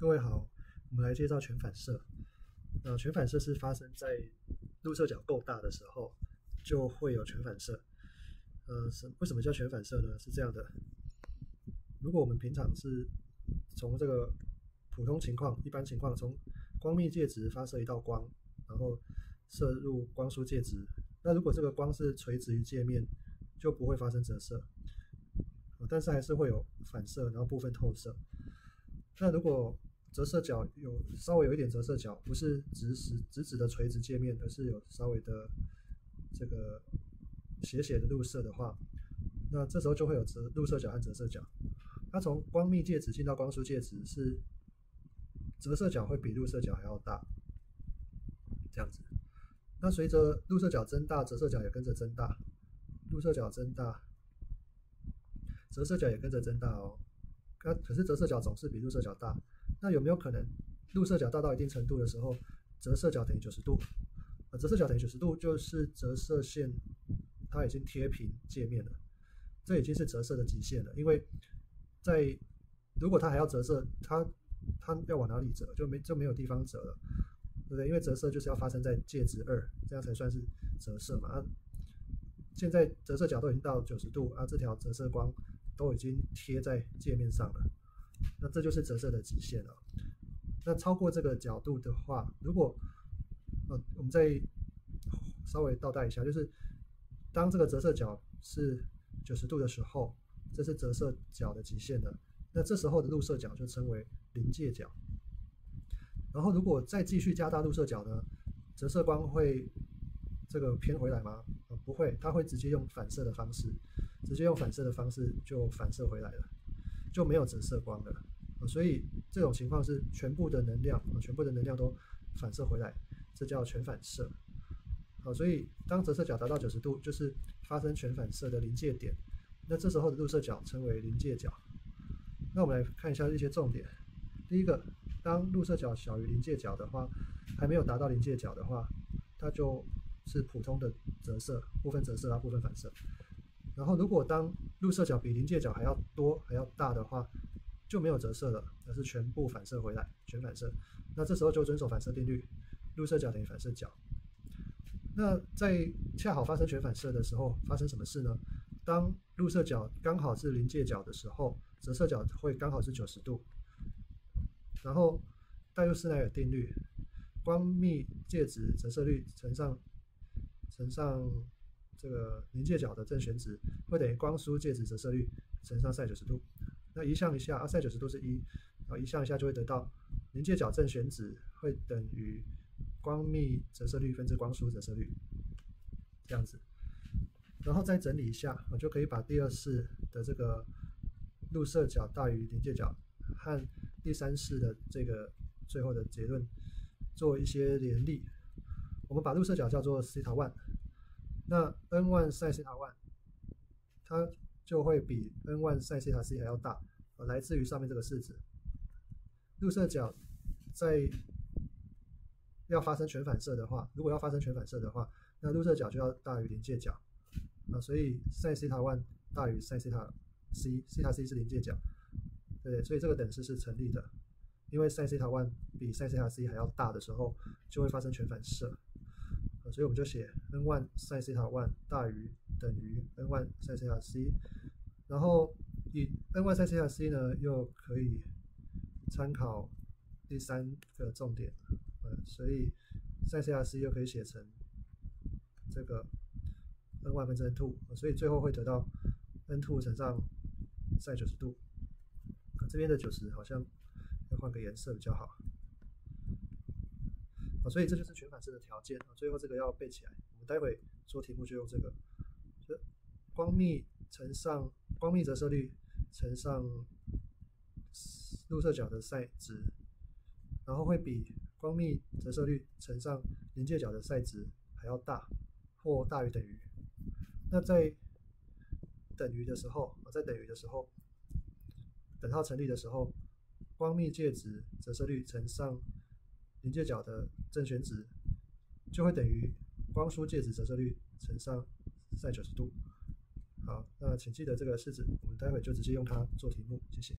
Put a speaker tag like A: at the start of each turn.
A: 各位好，我们来介绍全反射。呃，全反射是发生在入射角够大的时候，就会有全反射。呃，是为什么叫全反射呢？是这样的，如果我们平常是从这个普通情况、一般情况，从光密介质发射一道光，然后射入光束介质，那如果这个光是垂直于界面，就不会发生折射，但是还是会有反射，然后部分透射。那如果折射角有稍微有一点折射角，不是直直直直的垂直界面，而是有稍微的这个斜斜的入射的话，那这时候就会有折入射角和折射角。它从光密介质进到光疏介质，是折射角会比入射角还要大，这样子。那随着入射角增大，折射角也跟着增大，入射角增大，折射角也跟着增大哦。那可是折射角总是比入射角大，那有没有可能入射角大到一定程度的时候，折射角等于九十度？啊，折射角等于九十度就是折射线它已经贴平界面了，这已经是折射的极限了。因为在如果它还要折射，它它要往哪里折就没就没有地方折了，对不对？因为折射就是要发生在介质二，这样才算是折射嘛。啊，现在折射角都已经到九十度啊，这条折射光。都已经贴在界面上了，那这就是折射的极限了。那超过这个角度的话，如果呃，我们再稍微倒带一下，就是当这个折射角是九十度的时候，这是折射角的极限了。那这时候的入射角就称为临界角。然后如果再继续加大入射角呢，折射光会这个偏回来吗？呃，不会，它会直接用反射的方式。直接用反射的方式就反射回来了，就没有折射光了！所以这种情况是全部的能量啊，全部的能量都反射回来，这叫全反射。好，所以当折射角达到九十度，就是发生全反射的临界点。那这时候的入射角称为临界角。那我们来看一下一些重点。第一个，当入射角小于临界角的话，还没有达到临界角的话，它就是普通的折射，部分折射啊，部分反射。然后，如果当入射角比临界角还要多、还要大的话，就没有折射了，而是全部反射回来，全反射。那这时候就遵守反射定律，入射角等于反射角。那在恰好发生全反射的时候，发生什么事呢？当入射角刚好是临界角的时候，折射角会刚好是九十度。然后，戴入斯奈尔定律，光密介质折射率乘上乘上。这个临界角的正弦值会等于光疏介质折射率乘上 sin 九十度。那移项一下，sin 九十度是一，然后移项一下就会得到临界角正弦值会等于光密折射率分之光疏折射率，这样子。然后再整理一下，我就可以把第二式的这个入射角大于临界角和第三式的这个最后的结论做一些联立。我们把入射角叫做西塔 one。那 n one sin 西塔 one，它就会比 n one sin 西塔 c 还要大，呃，来自于上面这个式子。入射角在要发生全反射的话，如果要发生全反射的话，那入射角就要大于临界角，啊，所以 sin 西塔 one 大于 sin 西塔 c，西塔 c 是临界角，对对？所以这个等式是成立的，因为 sin 西塔 one 比 sin 西塔 c 还要大的时候，就会发生全反射。所以我们就写 n one sin 西塔 one 大于等于 n one sin 西塔 c，然后以 n one sin 西塔 c 呢，又可以参考第三个重点，呃，所以 sin 西塔 c 又可以写成这个 n y 分之 n two，所以最后会得到 n two 乘上 sin 九十度，这边的九十好像要换个颜色比较好。所以这就是全反射的条件啊！最后这个要背起来，我们待会做题目就用这个，就光密乘上光密折射率乘上入射角的 sin 值，然后会比光密折射率乘上临界角的 sin 值还要大，或大于等于。那在等于的时候啊，在等于的时候，等号成立的时候，光密介质折射率乘上临界角的正弦值就会等于光疏介质折射率乘上 sin 九十度。好，那请记得这个式子，我们待会就直接用它做题目。谢谢。